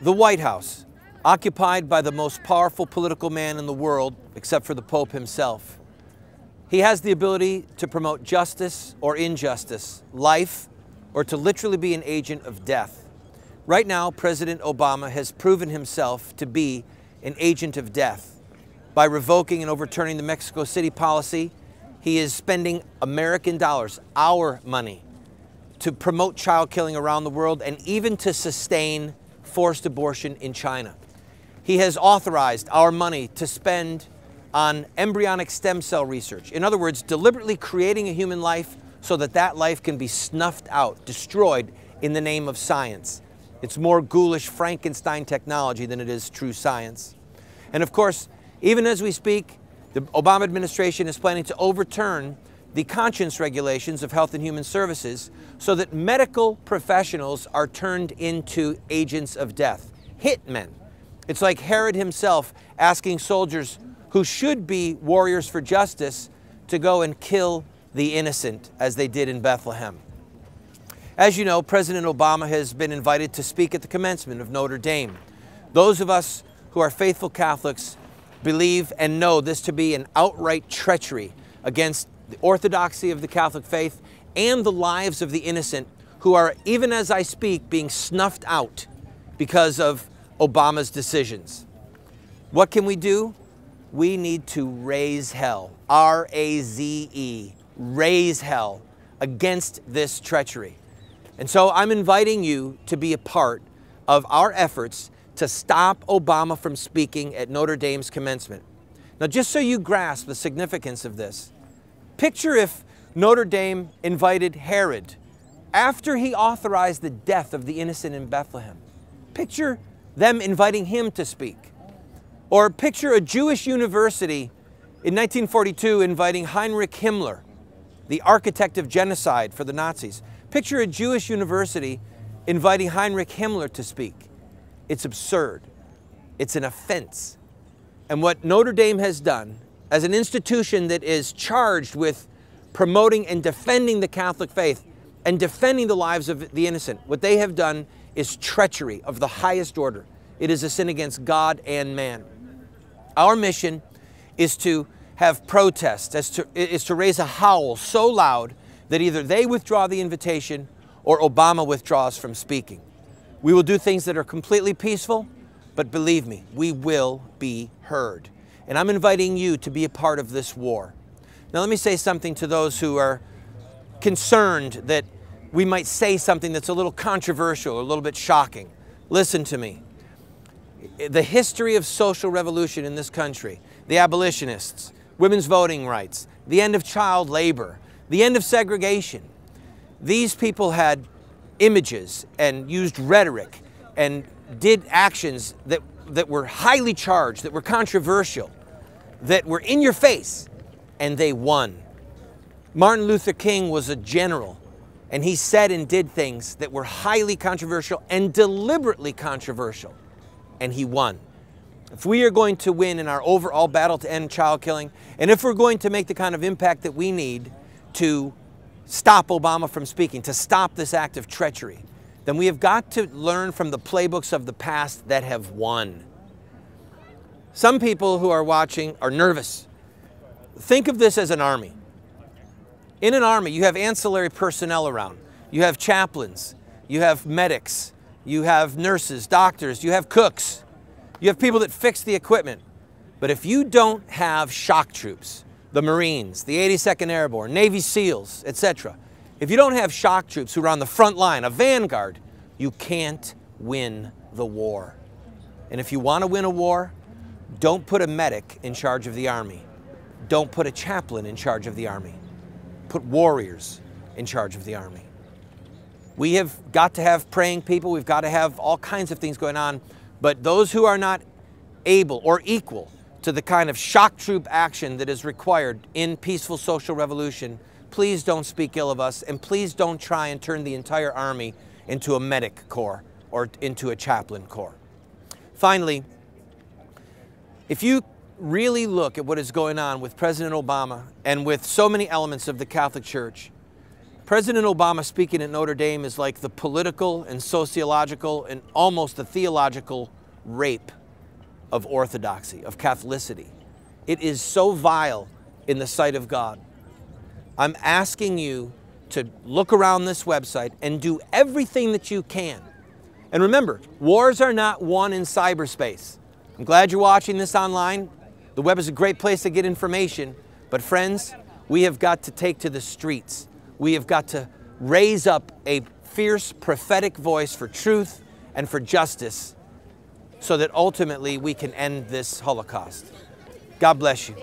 The White House, occupied by the most powerful political man in the world, except for the Pope himself. He has the ability to promote justice or injustice, life, or to literally be an agent of death. Right now, President Obama has proven himself to be an agent of death. By revoking and overturning the Mexico City policy, he is spending American dollars, our money, to promote child killing around the world and even to sustain forced abortion in China. He has authorized our money to spend on embryonic stem cell research. In other words, deliberately creating a human life so that that life can be snuffed out, destroyed in the name of science. It's more ghoulish Frankenstein technology than it is true science. And of course, even as we speak, the Obama administration is planning to overturn the conscience regulations of Health and Human Services so that medical professionals are turned into agents of death, hitmen. It's like Herod himself asking soldiers who should be warriors for justice to go and kill the innocent, as they did in Bethlehem. As you know, President Obama has been invited to speak at the commencement of Notre Dame. Those of us who are faithful Catholics believe and know this to be an outright treachery against the orthodoxy of the Catholic faith and the lives of the innocent who are, even as I speak, being snuffed out because of Obama's decisions. What can we do? We need to raise hell. R A Z E. Raise hell against this treachery. And so I'm inviting you to be a part of our efforts to stop Obama from speaking at Notre Dame's commencement. Now, just so you grasp the significance of this, picture if Notre Dame invited Herod after he authorized the death of the innocent in Bethlehem. Picture them inviting him to speak. Or picture a Jewish university in 1942 inviting Heinrich Himmler, the architect of genocide for the Nazis. Picture a Jewish university inviting Heinrich Himmler to speak. It's absurd. It's an offense. And what Notre Dame has done as an institution that is charged with promoting and defending the Catholic faith and defending the lives of the innocent, what they have done is treachery of the highest order. It is a sin against God and man. Our mission is to have protests, is to, is to raise a howl so loud that either they withdraw the invitation or Obama withdraws from speaking. We will do things that are completely peaceful, but believe me, we will be heard. And I'm inviting you to be a part of this war. Now, let me say something to those who are concerned that we might say something that's a little controversial or a little bit shocking. Listen to me. The history of social revolution in this country, the abolitionists, women's voting rights, the end of child labor, the end of segregation, these people had images and used rhetoric and did actions that, that were highly charged, that were controversial, that were in your face, and they won. Martin Luther King was a general, and he said and did things that were highly controversial and deliberately controversial, and he won. If we are going to win in our overall battle to end child killing, and if we're going to make the kind of impact that we need to stop Obama from speaking, to stop this act of treachery, then we have got to learn from the playbooks of the past that have won. Some people who are watching are nervous. Think of this as an army. In an army, you have ancillary personnel around. You have chaplains, you have medics, you have nurses, doctors, you have cooks, you have people that fix the equipment. But if you don't have shock troops, the Marines, the 82nd Airborne, Navy SEALs, etc. If you don't have shock troops who are on the front line, a vanguard, you can't win the war. And if you want to win a war, don't put a medic in charge of the army. Don't put a chaplain in charge of the army. Put warriors in charge of the army. We have got to have praying people. We've got to have all kinds of things going on. But those who are not able or equal to the kind of shock troop action that is required in peaceful social revolution, please don't speak ill of us and please don't try and turn the entire army into a medic corps or into a chaplain corps. Finally, if you really look at what is going on with President Obama and with so many elements of the Catholic Church, President Obama speaking at Notre Dame is like the political and sociological and almost the theological rape of orthodoxy, of Catholicity. It is so vile in the sight of God. I'm asking you to look around this website and do everything that you can. And remember, wars are not won in cyberspace. I'm glad you're watching this online. The web is a great place to get information. But friends, we have got to take to the streets we have got to raise up a fierce prophetic voice for truth and for justice so that ultimately we can end this Holocaust. God bless you.